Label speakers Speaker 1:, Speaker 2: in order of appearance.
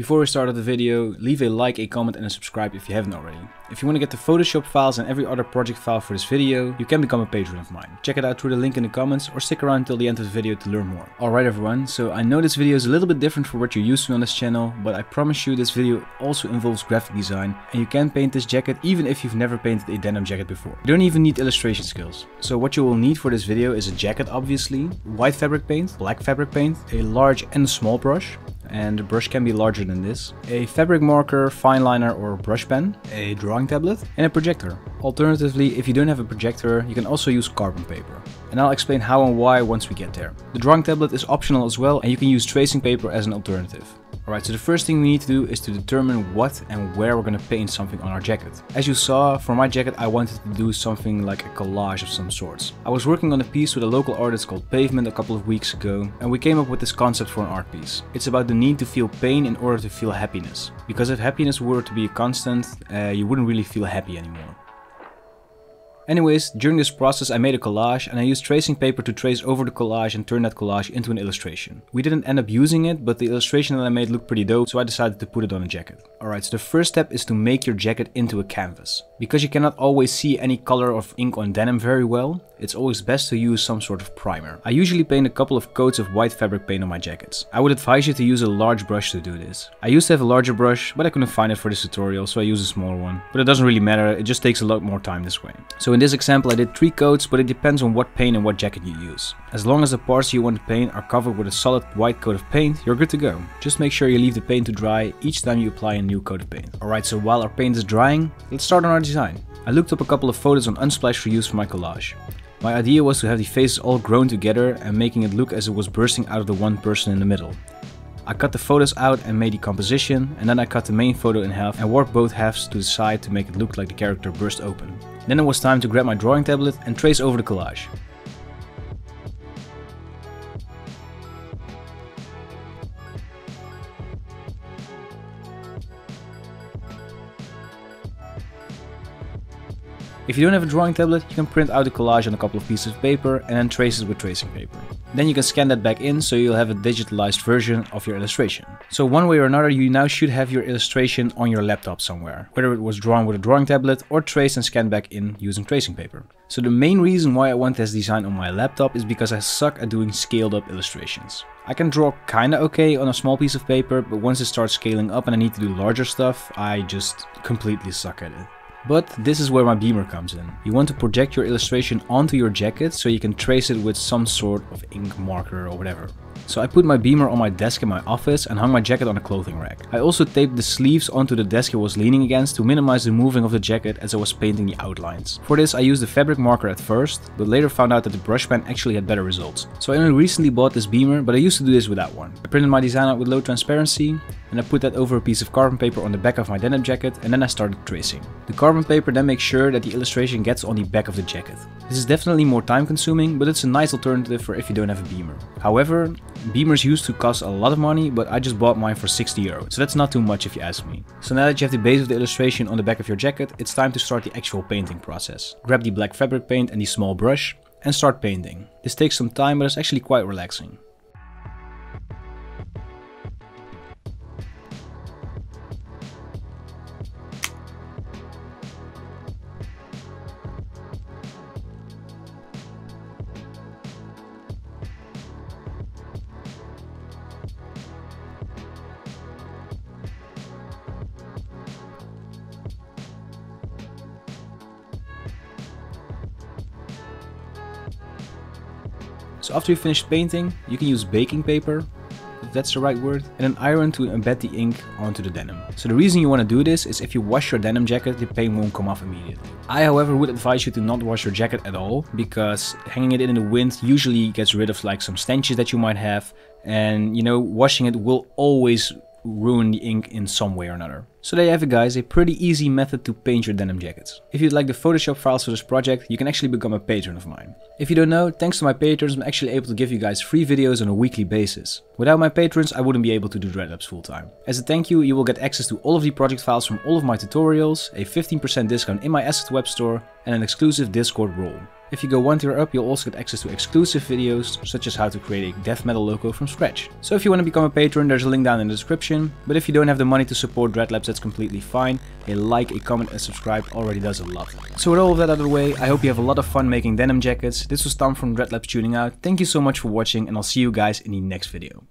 Speaker 1: Before we start the video, leave a like, a comment and a subscribe if you haven't already. If you want to get the Photoshop files and every other project file for this video, you can become a patron of mine. Check it out through the link in the comments or stick around till the end of the video to learn more. Alright everyone, so I know this video is a little bit different from what you're used to on this channel, but I promise you this video also involves graphic design and you can paint this jacket even if you've never painted a denim jacket before. You don't even need illustration skills. So what you will need for this video is a jacket obviously, white fabric paint, black fabric paint, a large and small brush, and the brush can be larger than this, a fabric marker, fine liner or brush pen, a drawing tablet and a projector. Alternatively, if you don't have a projector, you can also use carbon paper. And I'll explain how and why once we get there. The drawing tablet is optional as well and you can use tracing paper as an alternative. Alright, so the first thing we need to do is to determine what and where we're to paint something on our jacket. As you saw, for my jacket I wanted to do something like a collage of some sorts. I was working on a piece with a local artist called Pavement a couple of weeks ago and we came up with this concept for an art piece. It's about the need to feel pain in order to feel happiness. Because if happiness were to be a constant, uh, you wouldn't really feel happy anymore. Anyways, during this process I made a collage and I used tracing paper to trace over the collage and turn that collage into an illustration. We didn't end up using it, but the illustration that I made looked pretty dope, so I decided to put it on a jacket. Alright, so the first step is to make your jacket into a canvas. Because you cannot always see any color of ink on denim very well, it's always best to use some sort of primer. I usually paint a couple of coats of white fabric paint on my jackets. I would advise you to use a large brush to do this. I used to have a larger brush, but I couldn't find it for this tutorial, so I used a smaller one. But it doesn't really matter, it just takes a lot more time this way. So in this example I did 3 coats, but it depends on what paint and what jacket you use. As long as the parts you want to paint are covered with a solid white coat of paint, you're good to go. Just make sure you leave the paint to dry each time you apply a new coat of paint. Alright, so while our paint is drying, let's start on our design. I looked up a couple of photos on Unsplash for use for my collage. My idea was to have the faces all grown together and making it look as it was bursting out of the one person in the middle. I cut the photos out and made the composition, and then I cut the main photo in half and warped both halves to the side to make it look like the character burst open. Then it was time to grab my drawing tablet and trace over the collage. If you don't have a drawing tablet, you can print out the collage on a couple of pieces of paper and then trace it with tracing paper. Then you can scan that back in so you'll have a digitalized version of your illustration. So one way or another you now should have your illustration on your laptop somewhere, whether it was drawn with a drawing tablet or traced and scanned back in using tracing paper. So the main reason why I want this design on my laptop is because I suck at doing scaled up illustrations. I can draw kinda okay on a small piece of paper, but once it starts scaling up and I need to do larger stuff, I just completely suck at it. But this is where my beamer comes in. You want to project your illustration onto your jacket so you can trace it with some sort of ink marker or whatever. So I put my beamer on my desk in my office and hung my jacket on a clothing rack. I also taped the sleeves onto the desk it was leaning against to minimize the moving of the jacket as I was painting the outlines. For this I used the fabric marker at first, but later found out that the brush pen actually had better results. So I only recently bought this beamer, but I used to do this without one. I printed my design out with low transparency, and I put that over a piece of carbon paper on the back of my denim jacket and then I started tracing. The carbon paper then makes sure that the illustration gets on the back of the jacket. This is definitely more time consuming, but it's a nice alternative for if you don't have a beamer. However, beamers used to cost a lot of money, but I just bought mine for 60 euros, so that's not too much if you ask me. So now that you have the base of the illustration on the back of your jacket, it's time to start the actual painting process. Grab the black fabric paint and the small brush, and start painting. This takes some time, but it's actually quite relaxing. So after you finish painting, you can use baking paper, if that's the right word, and an iron to embed the ink onto the denim. So the reason you want to do this is if you wash your denim jacket, the paint won't come off immediately. I however would advise you to not wash your jacket at all, because hanging it in the wind usually gets rid of like some stenches that you might have, and you know, washing it will always ruin the ink in some way or another. So there you have it guys, a pretty easy method to paint your denim jackets. If you'd like the Photoshop files for this project, you can actually become a patron of mine. If you don't know, thanks to my patrons I'm actually able to give you guys free videos on a weekly basis. Without my patrons I wouldn't be able to do Dreadlabs full time. As a thank you, you will get access to all of the project files from all of my tutorials, a 15% discount in my Asset Web store and an exclusive Discord role. If you go one tier up, you'll also get access to exclusive videos, such as how to create a death metal logo from scratch. So if you want to become a patron, there's a link down in the description. But if you don't have the money to support Dreadlabs, that's completely fine. A like, a comment and subscribe already does a lot. So with all of that out of the way, I hope you have a lot of fun making denim jackets. This was Tom from Dreadlabs tuning out. Thank you so much for watching and I'll see you guys in the next video.